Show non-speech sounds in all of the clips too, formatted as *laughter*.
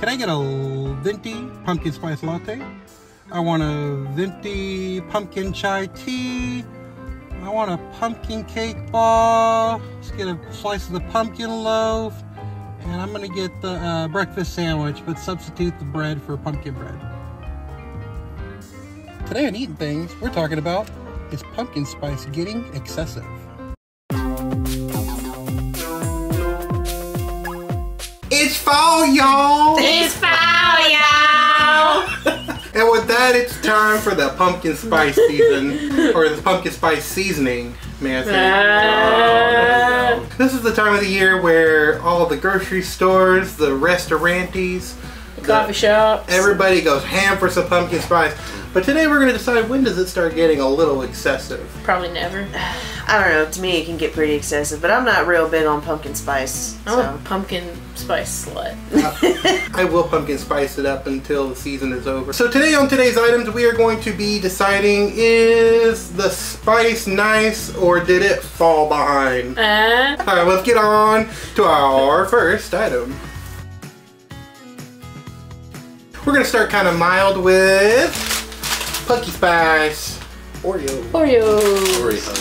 Can I get a venti pumpkin spice latte? I want a venti pumpkin chai tea. I want a pumpkin cake ball. Let's get a slice of the pumpkin loaf. And I'm gonna get the uh, breakfast sandwich, but substitute the bread for pumpkin bread. Today on Eat N Things, we're talking about is pumpkin spice getting excessive? Fall, y'all! It's fall, y'all! *laughs* And with that, it's time for the pumpkin spice season, or the pumpkin spice seasoning, say. Uh, This is the time of the year where all the grocery stores, the restaurantes, the- coffee shops. everybody goes ham for some pumpkin spice. But today we're going to decide when does it start getting a little excessive. Probably never. *sighs* I don't know. To me, it can get pretty excessive, but I'm not real big on pumpkin spice. I'm a So. pumpkin spice slut. *laughs* I will pumpkin spice it up until the season is over. So today on today's items, we are going to be deciding is the spice nice or did it fall behind? Uh, All right, let's get on to our first item. We're gonna start kind of mild with pumpkin spice Oreo. Oreo. Oreo.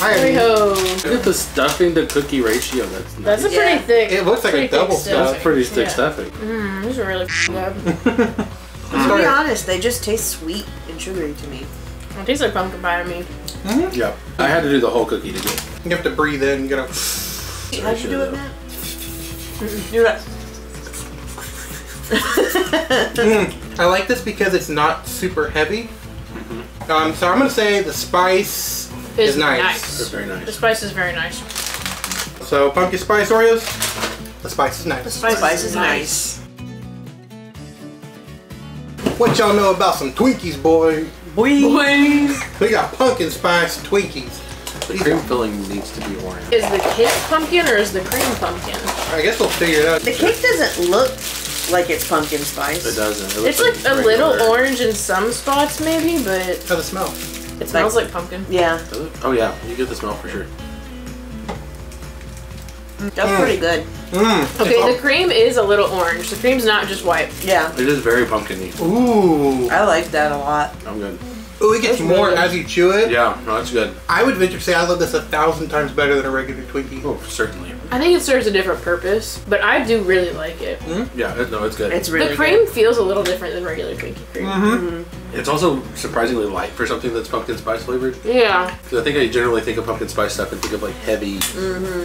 Oreo. Look at the stuffing to cookie ratio. That's nice. That's a pretty Yeah. thick. It looks like a double stuff. That's pretty thick Yeah. stuffing. Mm, these are really good. *laughs* To be honest, they just taste sweet and sugary to me. It tastes like pumpkin pie to me. Yeah. I had to do the whole cookie to get. You have to breathe in. You gotta. How'd you do it, Matt? Do that. Mm, I like this because it's not super heavy. Um, so I'm gonna say the spice is It's nice. nice. That's very The spice is very nice. So pumpkin spice Oreos. The spice is nice. The Spice, spice is Nice. nice. What y'all know about some Twinkies, boy? Boing. We got pumpkin spice Twinkies. The These cream are- filling needs to be orange. Is the cake pumpkin or is the cream pumpkin? I guess we'll figure it out. The cake doesn't look like it's pumpkin spice. It doesn't. It It's looks like a regular. little orange in some spots, maybe, but How's the smell? it smells like pumpkin. Yeah, Oh yeah, you get the smell for sure. Mm. that's pretty mm. good. Mmm. Okay, the cream is a little orange. The cream's not just white. Yeah, It is very pumpkiny. Ooh. I like that a lot. I'm good. Ooh, it gets That's more good. as you chew it. Yeah, no, it's good. I would venture to say I love this a thousand times better than a regular Twinkie. Oh, certainly. I think it serves a different purpose, but I do really like it. Yeah, it, no, it's good. It's really the cream good. feels a little different than regular Twinkie cream. Mm-hmm. It's also surprisingly light for something that's pumpkin spice flavored. Yeah, 'Cause I think I generally think of pumpkin spice stuff and think of like heavy.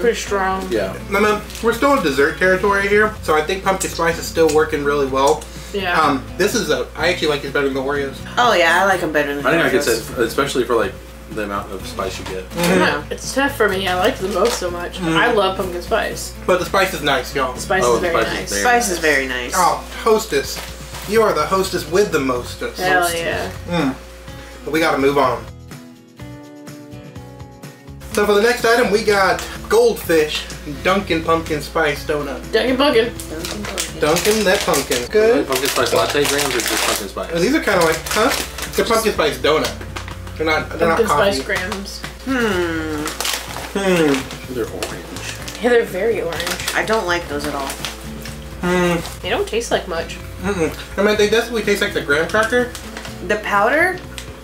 pretty strong. Yeah. No, no, we're still in dessert territory here, so I think pumpkin spice is still working really well. Yeah. Um, this is a. I actually like this better than the Oreos. Oh yeah, I like them better than. I think I could say, especially for like the amount of spice you get. Yeah, it's tough for me. I like them both so much. I love pumpkin spice. But the spice is nice, y'all. The spice Oh, is the very spice is nice. very- Spice is very nice. Oh, hostess. You are the hostess with the mostest. Hell yeah. Mm. But we gotta move on. So for the next item, we got Goldfish Dunkin' Pumpkin Spice Donut. Dunkin' Pumpkin. Dunkin' that pumpkin. Good. pumpkin spice latte grams or just pumpkin spice? And these are kind of like, huh? They're pumpkin spice donut. They're not. They're Pumpkin not coffee. spice grams. Hmm. Hmm. They're orange. Yeah, they're very orange. I don't like those at all. Hmm. They don't taste like much. Mm-mm. I mean, they definitely taste like the graham cracker. The powder,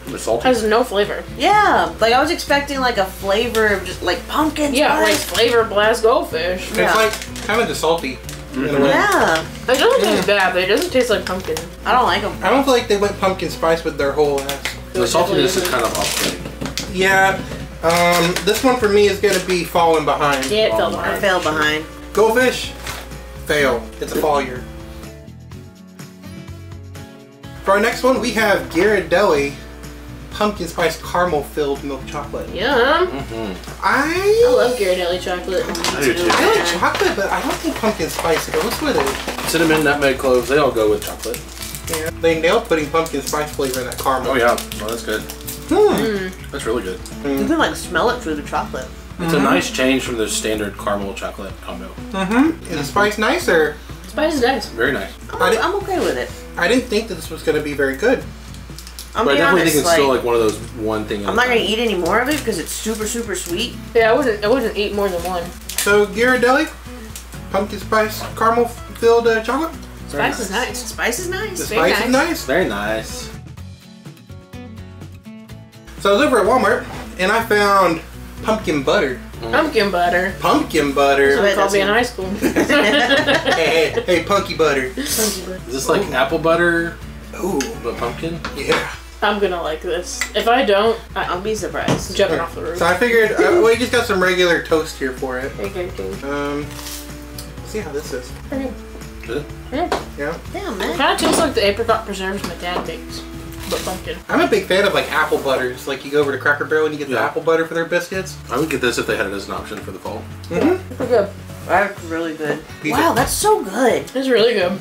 They're salty. Has no flavor. yeah. Like I was expecting like a flavor of just like pumpkin Yeah, like spice. flavor blast goldfish. Yeah. It's like kind of just salty. in a way. yeah, It doesn't taste bad, but it doesn't taste like pumpkin. I don't like them. I don't feel like they went pumpkin spice with their whole ass. The saltiness is kind of off-putting. Yeah. Um, this one for me is gonna be falling behind. Yeah, it fell Oh, I behind. fell behind. Goldfish, fail. It's a fall year. For our next one, we have Ghirardelli pumpkin spice caramel filled milk chocolate. Yum. Mm-hmm. I, I love Ghirardelli chocolate. I do too. I like chocolate, but I don't think pumpkin spice goes with it. Cinnamon, nutmeg, cloves, they all go with chocolate. Yeah. They nailed putting pumpkin spice flavor in that caramel. Oh yeah, oh, that's good. Hmm. That's really good. You can like smell it through the chocolate. It's a nice change from the standard caramel chocolate combo. Mm-hmm. Is the spice nicer? Spice is nice. Very nice. I'm, I di- I'm okay with it. I didn't think that this was going to be very good. I'm But I definitely honest, think it's like, still like one of those one thing. I'm not gonna eat any more of it because it's super super sweet. Yeah, I wouldn't. I wouldn't eat more than one. So Ghirardelli, pumpkin spice caramel filled uh, chocolate. Very Spice is nice. Spice is nice. The Very spice is nice. nice. Very nice. So I was over at Walmart and I found pumpkin butter. Pumpkin butter. Pumpkin That's butter. what they bet called me in high school. *laughs* hey, hey, hey, punky butter. Pumpkin butter. Is this like apple butter, Ooh, but pumpkin? yeah. I'm gonna like this. If I don't, I- I'll be surprised. I'm jumping off the roof. So I figured, uh, well, you just got some regular toast here for it. Okay, okay. Um, let's see how this is. Good. Yeah. Yeah. Damn, man. Kind of tastes like the apricot preserves my dad makes, but pumpkin. I'm a big fan of like apple butters. Like you go over to Cracker Barrel and you get the apple butter for their biscuits. I would get this if they had it as an option for the fall. Mm-hmm. Pretty good. That's really good. Piece Wow, that's so good. It's really good.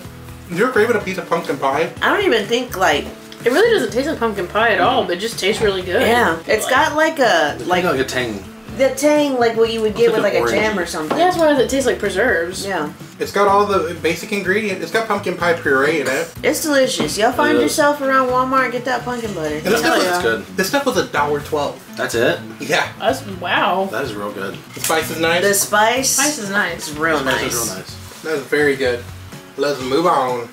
You're craving a piece of pumpkin pie? I don't even think like It really doesn't taste like pumpkin pie at all, but it just tastes really good. yeah. It's got like a Like, like like a tang. The tang like what you would get with like like a jam or something. Yeah, that's why it tastes like preserves. Yeah. It's got all the basic ingredients. It's got pumpkin pie puree in it. It's delicious. Y'all find yourself around Walmart, get that pumpkin butter. And this Hell stuff, yeah. That's good. was, this stuff was a dollar twelve. That's it. Yeah. That's wow. That is real good. The spice is nice. The spice, Spice is nice. It's real Spice nice. is real nice. That's very good. Let's move on.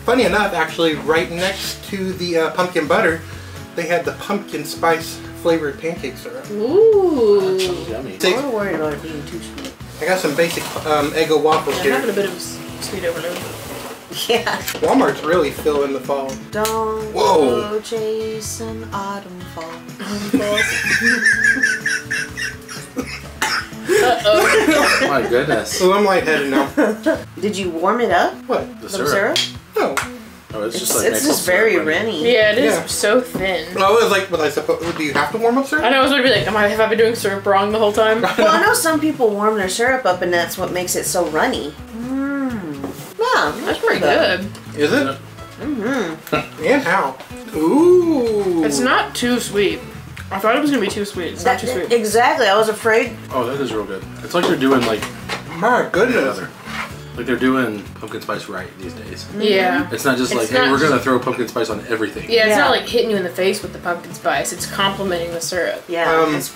Funny enough, actually, right next to the uh, pumpkin butter, they had the pumpkin spice flavored pancake syrup. Ooh. Sounds yummy. See, I'm worried about it being too sweet. I got some basic um, Eggo waffles here. I'm having a bit of s- sweet overload. Yeah. Walmart's really feeling the fall. Don't Whoa. go chasing autumn fall. Uh oh. *laughs* My goodness. So I'm lightheaded now. *laughs* Did you warm it up? what? The Some syrup. syrup? No. Oh, it's It's, just like it's just very syrup, runny. Yeah, it is Yeah. so thin. Oh, it was like, what I suppose, do you have to warm up syrup? I know I was gonna be like, am I have I been doing syrup wrong the whole time? *laughs* Well, I know some people warm their syrup up, and that's what makes it so runny. Mmm. Yeah, That's pretty good. Is it? Mm-hmm. And how? Ooh. It's not too sweet. I thought it was gonna be too sweet. It's not too sweet. exactly. I was afraid. Oh, that is real good. It's like they're doing like My goodness. another. Like they're doing pumpkin spice right these days. Yeah. It's not just It's like, hey, we're gonna throw pumpkin spice on everything. Yeah, it's Yeah. not like hitting you in the face with the pumpkin spice. It's complementing the syrup. Yeah. Um, it's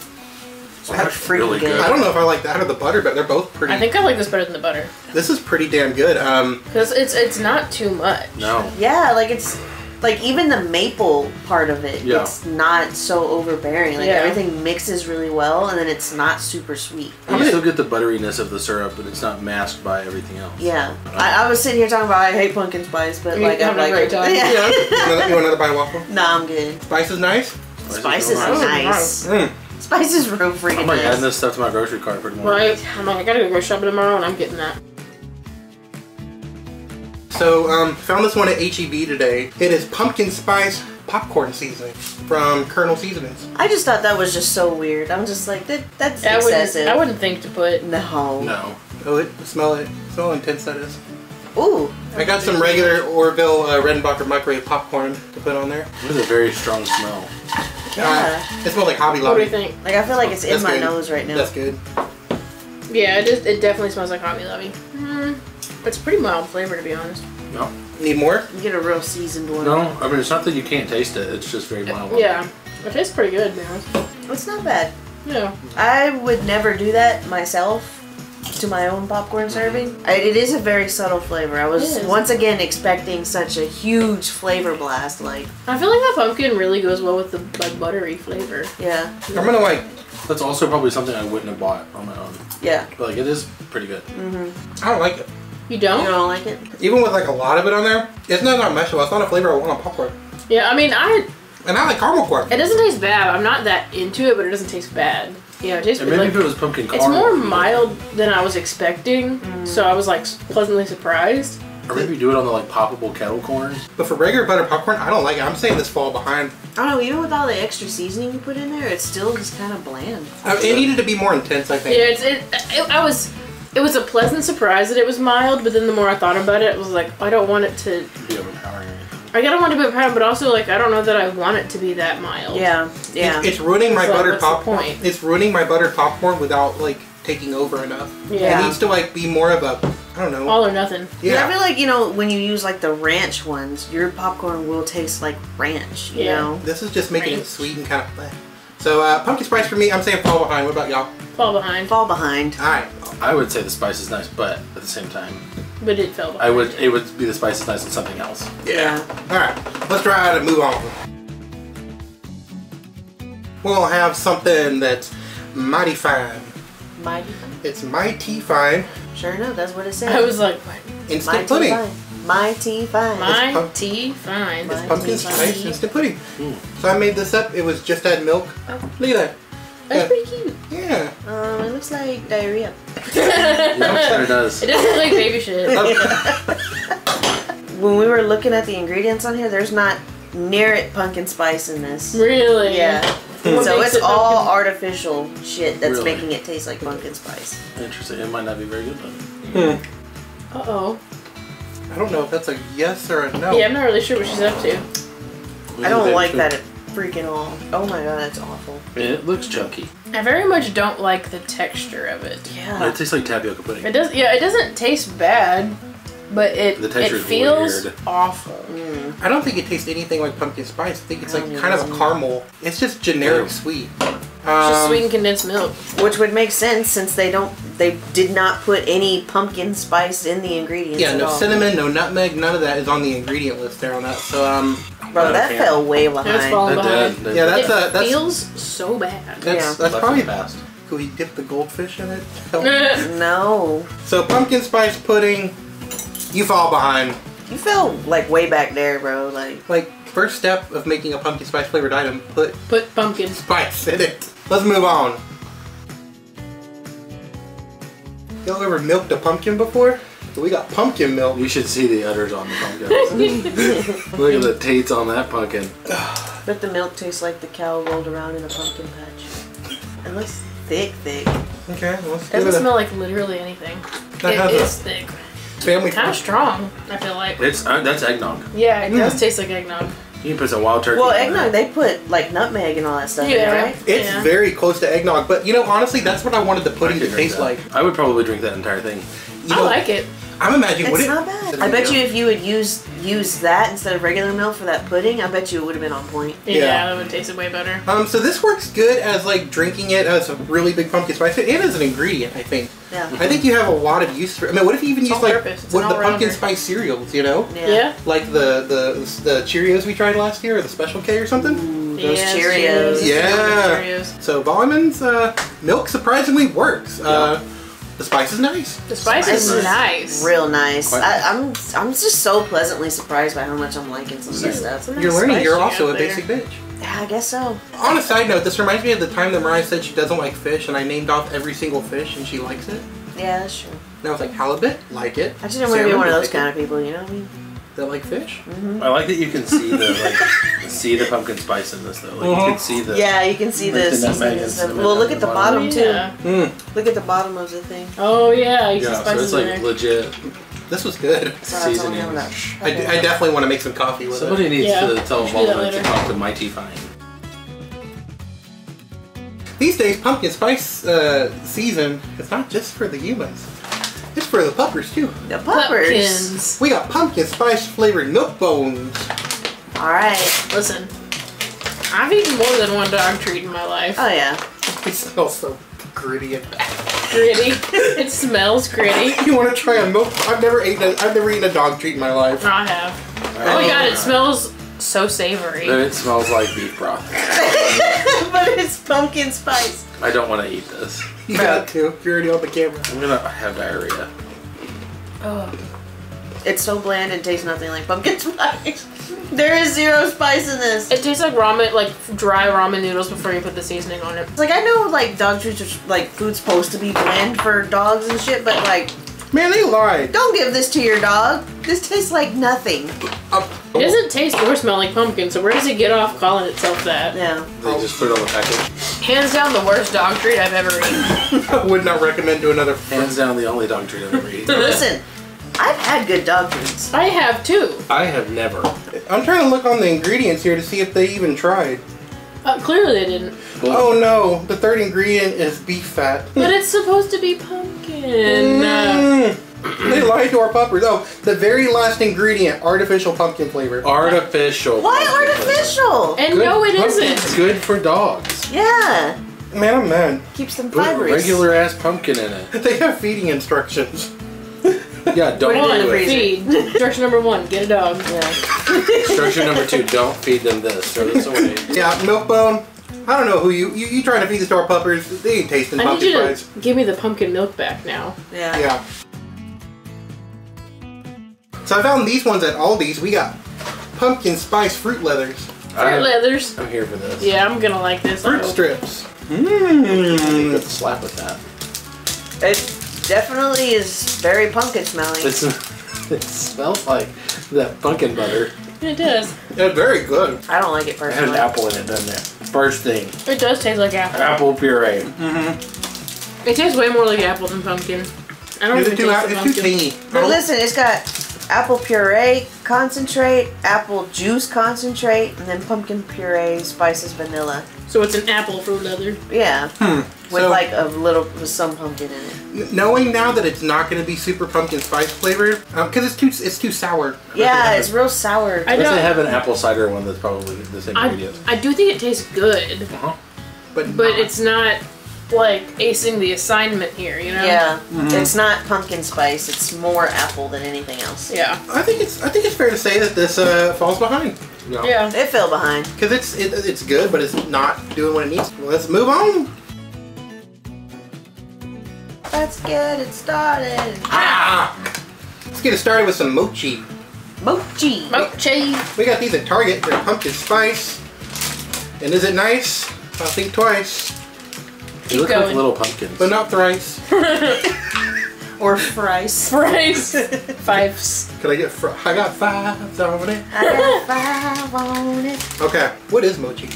So That's that's pretty really good. I don't know if I like that or the butter, but they're both pretty. I think I like this better than the butter this is pretty damn good. Um, because it's it's not too much. No. yeah, like it's like even the maple part of it. Yeah. It's not so overbearing. Like Yeah. everything mixes really well, and then it's not super sweet. You still get the butteriness of the syrup, but it's not masked by everything else. Yeah, I, I was sitting here talking about I hate pumpkin spice, but You're like I'm having a like, great time. *laughs* yeah. another, you want another bite of waffle? *laughs* nah, I'm good. Spice is nice. Spice real is nice. nice. Mm. Spice is real freaking I'm like adding this stuff to my grocery cart for tomorrow. Right? I'm like, I gotta go grocery shopping tomorrow, and I'm getting that. So, um, found this one at HEB today. It is pumpkin spice popcorn seasoning from Kernel Seasonings. I just thought that was just so weird. I'm just like that. That's I wouldn't. excessive. I wouldn't think to put. No. No. Oh, it smell it. Smell how intense that is. Ooh. I got some regular Orville uh, Redenbacher microwave popcorn to put on there. It is a very strong smell. Yeah. Uh, it smells like Hobby Lobby. What do you think? Like I feel like it's in That's my good. nose right now. That's good. Yeah, it, is, it definitely smells like Hobby Lobby. Mm, it's pretty mild flavor, to be honest. No. Need more? You get a real seasoned one. No. I mean, it's not that you can't taste it. It's just very mild. Yeah, it tastes pretty good, to be honest. It's not bad. Yeah. I would never do that myself to my own popcorn mm-hmm. serving. I, it is a very subtle flavor. I was once again expecting such a huge flavor blast. Like, I feel like that pumpkin really goes well with the like buttery flavor. yeah, I'm gonna like, That's also probably something I wouldn't have bought on my own. yeah. But like, it is pretty good. Mm-hmm. I don't like it. You You don't? You don't like it? Even with like a lot of it on there, it's not that meshable. It's not a flavor I want on popcorn. Yeah, I mean, I And I like caramel corn. it doesn't taste bad. I'm not that into it, but it doesn't taste bad. Yeah, it tastes And maybe like if it was pumpkin it's more mild than I was expecting. So I was like pleasantly surprised. Or maybe do it on the like poppable kettle corn. But for regular butter popcorn, I don't like it. I'm saying this fall behind. I don't know. Even with all the extra seasoning you put in there, it's still just kind of bland. Uh, it needed to be more intense, I think. Yeah, it's it, it. I was. It was a pleasant surprise that it was mild, but then the more I thought about it, it was like I don't want it to. Be overpowering. I don't want it to be pound, but also like I don't know that I want it to be that mild. Yeah, yeah. It's, it's ruining my So buttered what's the popcorn. point? It's ruining my buttered popcorn without like taking over enough. Yeah. It needs to like be more of a, I don't know. All or nothing. Yeah. I feel like you know when you use like the ranch ones, your popcorn will taste like ranch. You Yeah. know. This is just making it sweet and kind of. Bleh. So uh, pumpkin spice for me, I'm saying fall behind. What about y'all? Fall behind. Fall behind. All right. I would say the spice is nice, but at the same time, But it fell behind. I would it would be the spice is nice and something else. Yeah. All right. Let's try to move on. We'll have something that's mighty fine. Mighty. Fine? It's mighty fine Sure enough, that's what it says. I was like, what? instant Mighty pudding. fine. Mighty fine. My pump- tea fine. It's Pumpkin spice fine. instant pudding. So I made this up. It was just add milk. Look at that. That's pretty cute. Yeah. Um, it looks like diarrhea. Yeah, I'm sure it does. It doesn't look like baby shit. *laughs* When we were looking at the ingredients on here, there's not near it pumpkin spice in this. Really? Yeah. What So it's it all pumpkin- artificial shit that's Really? making it taste like pumpkin spice. Interesting. It might not be very good then. Hmm. Uh oh. I don't know if that's a yes or a no. Yeah, I'm not really sure what she's up to. I don't like they that at freaking all. Oh my god, that's awful. should- It looks chunky. I very much don't like the texture of it. Yeah. It tastes like tapioca pudding. It does. Yeah, it doesn't taste bad, but it The it texture's feels weird. awful. I don't think it tastes anything like pumpkin spice. I think it's I like don't kind of a caramel. It's just generic Yeah. sweet. It's just Um, sweetened condensed milk. Which would make sense since they don't. They did not put any pumpkin spice in the ingredients. Yeah, at no all. cinnamon, no nutmeg, none of that is on the ingredient list there on that. So um, Bro, that fan. fell way That's behind. falling That behind. did. That Yeah, that's it a- that's- feels so bad. that's Yeah. that's probably. in the past. Could we dip the goldfish in it? *laughs* *laughs* No, so pumpkin spice pudding, you fall behind. you fell like way back there, bro. Like Like first step of making a pumpkin spice flavored item, put Put pumpkin. spice in it. Let's move on. Y'all ever milked a pumpkin before? We got pumpkin milk. You should see the udders on the pumpkin. Look at the tates on that pumpkin. But the milk tastes like the cow rolled around in a pumpkin patch. It looks thick, thick. Okay, let's give Doesn't it a smell like literally anything. That It has a- thick. family. Kind of strong. I feel like. It's uh, that's eggnog. Yeah, it Mm. does taste like eggnog. You can put some wild turkey. Well, eggnog, they put like nutmeg and all that stuff in Yeah. it, right? It's Yeah. very close to eggnog, but you know, honestly, that's what I wanted the pudding to taste that. like. I would probably drink that entire thing. You I know, like it. I'm imagining would It's it? not bad. I bet you if you would use use that instead of regular milk for that pudding, I bet you it would have been on point. Yeah, Yeah. that would taste way better. Um, so this works good as like drinking it as a really big pumpkin spice and as an ingredient. I think. Yeah. I think you have a lot of use for. I mean, what if you even It's use all like purpose. It's with an the pumpkin all-rounder. spice cereals? You know, Yeah. Yeah. like the the the Cheerios we tried last year, or the Special K or something. Those Yeah, Cheerios. Yeah. Cheerios. So Volleman's uh, milk surprisingly works. Uh, the spice is nice. The spice Spice is is nice. Real nice. Quite I, I'm I'm just so pleasantly surprised by how much I'm liking some of this Same. stuff. Nice You're learning. You're also a got there. basic bitch. Yeah, I guess so. On a side note, this reminds me of the time that Mariah said she doesn't like fish, and I named off every single fish, and she likes it. Yeah, that's true. And I was like, halibut, like it. I just didn't want to be one of those like kind it. of people, you know what I mean? That like fish. I like that you can see the like see the pumpkin spice in this though. Like you Uh-huh. can see the Yeah, you can see Like the the nutmeg seasoning and and stuff. cinnamon Well, look at the bottom. bottom too. Yeah. Mm, Look at the bottom of the thing. Oh yeah, you Yeah, can so spices it's in like there. legit. this was good. Sorry, that's all I Seasoning. have I, d- I definitely want to make some coffee with Somebody it. needs Yeah. to tell We should do that Walmart to talk to Mighty Fine. These days, pumpkin spice uh, season is not just for the humans. It's for the puppers too. The puppers. Pumpkins. We got pumpkin spice flavored milk bones. All right. Listen, I've eaten more than one dog treat in my life. Oh yeah. It smells so gritty and bad. Gritty. *laughs* it smells gritty. *laughs* You want to try a milk? I've never eaten. A, I've never eaten a dog treat in my life. I have. Oh my god, it smells so savory. Then it smells like beef broth. *laughs* but it's pumpkin spice. I don't want to eat this. *laughs* You got to. You're already on the camera. I'm gonna have diarrhea. Oh. It's so bland and tastes nothing like pumpkin *laughs* spice. There is zero spice in this. It tastes like ramen, like dry ramen noodles before you put the seasoning on it. Like I know like dog treats are like food's supposed to be bland for dogs and shit, but like Man, they lied. don't give this to your dog. This tastes like nothing. Um, It doesn't taste or smell like pumpkin, so where does it get off calling itself that? Yeah. They just put it on the package. Hands down the worst dog treat I've ever eaten. *laughs* I would not recommend to another. Hands down, the only dog treat I've ever eaten. *laughs* Listen, I've had good dog treats. I have too. I have never. I'm trying to look on the ingredients here to see if they even tried. Uh, clearly they didn't. Oh no, the third ingredient is beef fat. But it's supposed to be pumpkin. Mm. *clears throat* they lied to our puppers. Oh, the very last ingredient, artificial pumpkin flavor. Artificial. Why pumpkin flavor. artificial? And Good- no, it pumpkin's isn't. good for dogs. Yeah, Man, oh man. keeps them Put fibrous. regular ass pumpkin in it. *laughs* They have feeding instructions. Yeah, don't Put it in do it. Feed. Instruction number one: get a dog. Yeah. Instruction number two: don't feed them this. Throw this away. Yeah, milk bone. I don't know who you you, you trying to feed this to our puppers. They ain't tasting I need pumpkin you to give me the pumpkin milk back now. Yeah. Yeah. So I found these ones at Aldi's. We got pumpkin spice fruit leathers. Fruit I'm, leathers. I'm here for this. Yeah, I'm gonna like this. Fruit strips. Mmm. got the slap with that. It definitely is very pumpkin smelling. It's, *laughs* it smells like that pumpkin butter. It does. They're very good. I don't like it It has apple in it, doesn't it? First thing, It does taste like apple. apple puree. Mm-hmm. It tastes way more like apple than pumpkin. I don't It's even too, taste the it's too pumpkin. tangy. But listen, it's got apple puree concentrate, apple juice concentrate, and then pumpkin puree, spices, vanilla. So it's an apple fruit leather. Yeah, Hmm. with So- like a little, with some pumpkin in it. Knowing now that it's not going to be super pumpkin spice flavored because it's too it's too sour. Yeah, it's real sour. I Unless know. they have an apple cider one that's probably the same I, ingredients. I do think it tastes good, Uh-huh. but but not- it's not like acing the assignment here, you know? Yeah, Mm-hmm. it's not pumpkin spice. It's more apple than anything else. Yeah. I think it's I think it's fair to say that this uh, falls behind No. Yeah. It fell behind. because it's it, it's good, but it's not doing what it needs. Let's move on. Let's get it started. Ah! Let's get it started with some mochi. Mochi. Mochi. We got these at Target. They're pumpkin spice. And is it nice? I'll think twice, They look going. like little pumpkins. but not thrice. *laughs* Or fries. *laughs* Fries. Fives. Can I get? Fr- I got five on it. I got five on it. Okay, what is mochi?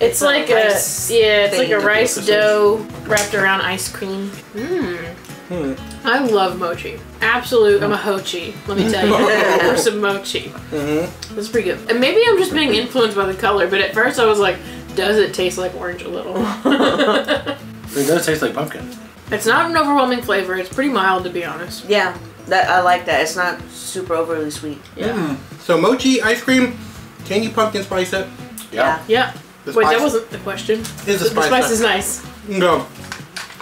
It's a like a, rice yeah, it's like a rice dough wrapped around ice cream. Mmm. Hmm. I love mochi. Absolute, I'm a hochi. Let me tell you, *laughs* for some mochi. Mm-hmm. It's pretty good. And maybe I'm just being influenced by the color, but at first I was like, does it taste like orange a little? *laughs* It does taste like pumpkin. it's not an overwhelming flavor. It's pretty mild, to be honest. Yeah, that I like that. It's not super overly sweet. Yeah. So mochi ice cream. Can you pumpkin spice it? Yeah. Yeah. The Wait, that wasn't the question. Is The, the the spice, spice is nice. No.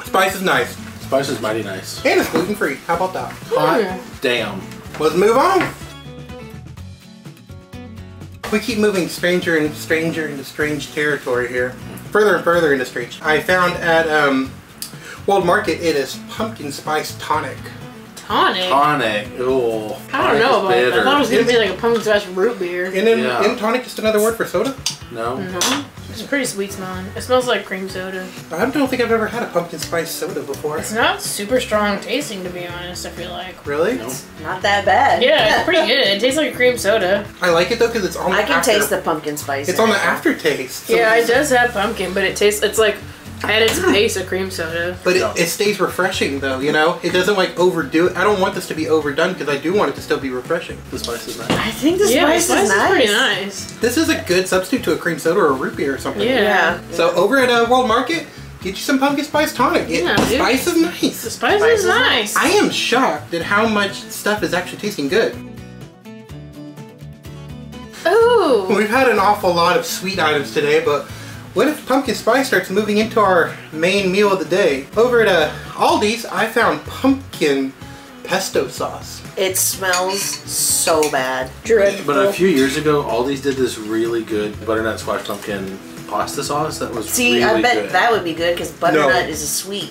Spice is nice. Spice is mighty nice. And it's gluten free. How about that? Hot Mm. damn. Let's move on. We keep moving stranger and stranger into strange territory here. Further and further into strange. I found at um, World Market it is pumpkin spice tonic. Tonic. Tonic. Ooh. I don't know about that. I thought it was gonna be like a pumpkin spice root beer. And then Yeah. isn't tonic just another word for soda? No. No, it's pretty sweet smelling. It smells like cream soda. I don't think I've ever had a pumpkin spice soda before. It's not super strong tasting, to be honest. I feel like. Really? No. Not that bad. Yeah, it's *laughs* pretty good. It tastes like a cream soda. I like it though because it's on the I can after- taste the pumpkin spice. It's in on the aftertaste. so Yeah, it it's- does have pumpkin, but it tastes. It's like at its base a cream soda. But it, it stays refreshing though, you know? It doesn't like overdo it. I don't want this to be overdone because I do want it to still be refreshing. The spice is nice. I think the yeah, spice, spice is nice. pretty nice. This is a good substitute to a cream soda or a root beer or something. Yeah. Yeah. So over at uh, World Market, get you some pumpkin spice tonic. It, Yeah, the dude. spice is The nice. spice, Spice is is nice. I am shocked at how much stuff is actually tasting good. Ooh. We've had an awful lot of sweet items today, but what if pumpkin spice starts moving into our main meal of the day? Over at uh, Aldi's, I found pumpkin pesto sauce. It smells so bad. Dreadful. But a few years ago, Aldi's did this really good butternut squash pumpkin pasta sauce that was really good. See, really I bet good. that would be good because butternut No. is a sweet.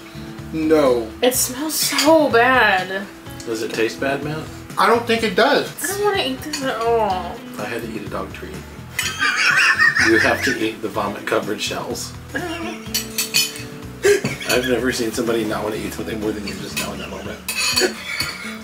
No, It smells so bad. Does it taste bad, Matt? I don't think it does. I don't want to eat this at all. I had to eat a dog treat, you have to eat the vomit-covered shells. I've never seen somebody not want to eat something more than you just now in that moment.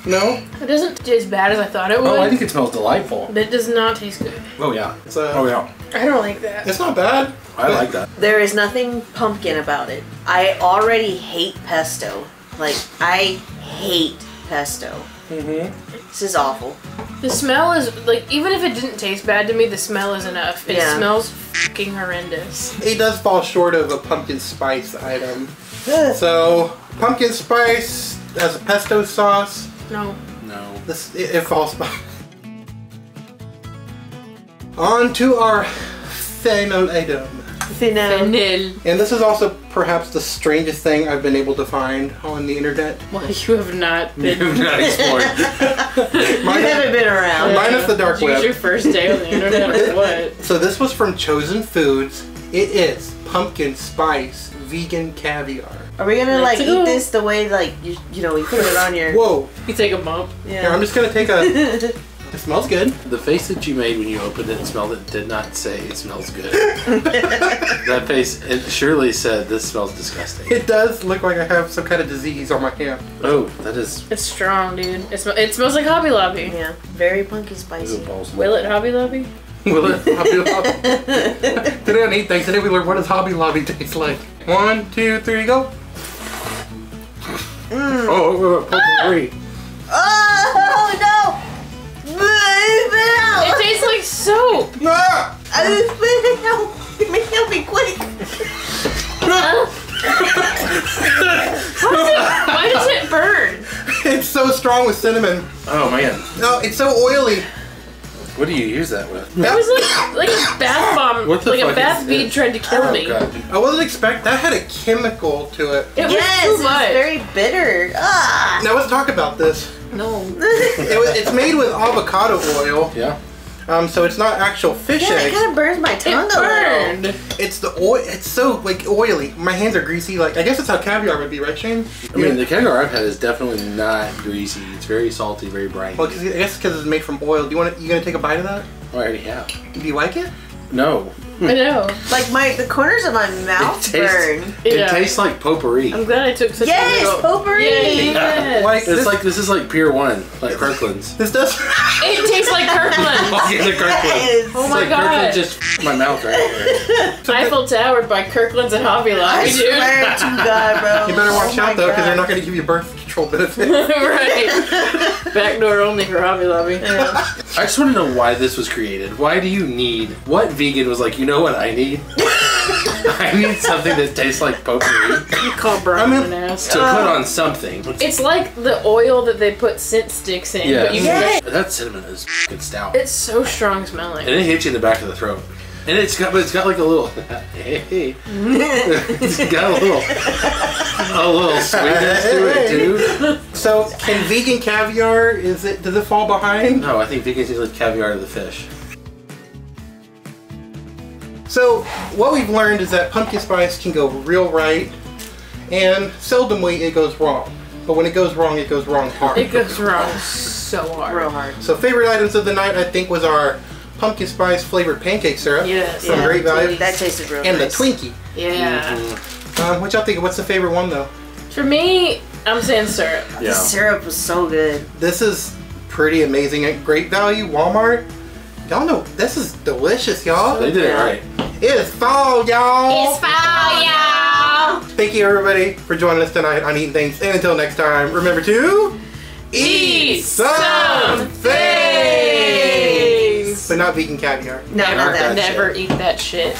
No? It doesn't taste as bad as I thought it would. Oh, I think it smells delightful. but it does not taste good. Oh yeah. It's, uh, Oh yeah. I don't like that. It's not bad. I like that. There is nothing pumpkin about it. I already hate pesto. Like, I hate pesto. Mm-hmm. This is awful. The smell is like even if it didn't taste bad to me, the smell is enough. It Yeah. smells fucking horrendous. It does fall short of a pumpkin spice item. *laughs* So, pumpkin spice as a pesto sauce. No. No. This it, it falls by. On to our final item. Finale. Vanille. And this is also perhaps the strangest thing I've been able to find on the internet. *laughs* Well, you have not *laughs* been. You've not explored. *laughs* You haven't been around. minus the dark Did you use your first day on the internet or what? So this was from Chosen Foods. It is pumpkin spice vegan caviar. Are we gonna like Let's eat go. this the way like you you know you put it on your Whoa! You take a bump. Here, I'm just gonna take a. It smells good. the face that you made when you opened it and smelled it did not say it smells good. that face it surely said this smells disgusting. It does look like I have some kind of disease on my hand. Oh, that is. It's strong, dude. It, sm- it smells like Hobby Lobby. Yeah, very punky spicy. are balls. Will it Hobby Lobby? Will it? Hobby Lobby. Today on Eat Things, today we learned what does Hobby Lobby taste like. One, two, three, go. Oh, potpourri. Oh no! Spit it out! It tastes like soap. No. I just spit it out! Make it be quick! Why does it burn? It's so strong with cinnamon. Oh man, No, it's so oily. what do you use that with? It was like like a bath bomb, What the like fuck a bath bead trying to kill Oh me. god. I wasn't expect that had a chemical to it. It was yes, too it's much. very bitter. Ah! Now let's talk about this. No. It it's made with avocado oil, Yeah. um, so it's not actual fish Yeah, it kind of burns my tongue a little. burned. It's the oil. It's so like oily. My hands are greasy. Like I guess that's how caviar would be, right, Shane? I mean, the caviar I've had is definitely not greasy. It's very salty, very briny. well, 'cause I guess because it's made from oil. Do you want to? You gonna take a bite of that? Oh, I already have. Do you like it? No. I hmm. know. Like my the corners of my mouth tastes- burn. It Yeah. tastes like potpourri. I'm glad I took such Yes, a little. potpourri. Yeah. Like It's this, like this is like Pier One, like Kirkland's. this does. It tastes like Kirkland. *laughs* Walking to Kirkland. Yes. Oh my like god. Kirkland just f- *laughs* my mouth right there. Eiffel Tower by Kirkland's and Hobby I Lobby, dude. swear to God, bro. You better watch Oh out though, because they're not gonna give you birth control *laughs* benefits. right. *laughs* Backdoor only for Hobby Lobby. I just want to know why this was created. Why do you need? What vegan was like? You know what I need? *laughs* I need something that tastes like potpourri to You call Brian I'm an ass. put uh, on something. It's like the oil that they put scent sticks in, Yeah, but you Yeah. that cinnamon is f***ing stout, it's so strong smelling. and it hits you in the back of the throat. And it's got, but it's got like a little, *laughs* hey, it's got a little, a little sweetness to it too. so, can vegan caviar is it? Does it fall behind? No, I think vegans use like caviar to the fish. So, what we've learned is that pumpkin spice can go real right, and seldomly it goes wrong. But when it goes wrong, it goes wrong hard. It goes wrong so hard. Real hard. So, favorite items of the night, I think, was our pumpkin spice flavored pancake syrup Yes. from Great Value, That tasted real and nice. the Twinkie. Yeah. Um, what y'all think? What's the favorite one though? For me, I'm saying syrup. Yeah. The syrup was so good. This is pretty amazing at Great Value, Walmart. Y'all know this is delicious, y'all. They did it right. It is fall, y'all. It's fall, y'all. Thank you, everybody, for joining us tonight on Eat N Things. And until next time, remember to Eat some things. But not vegan caviar. No, And not that. dad- Never eat that shit.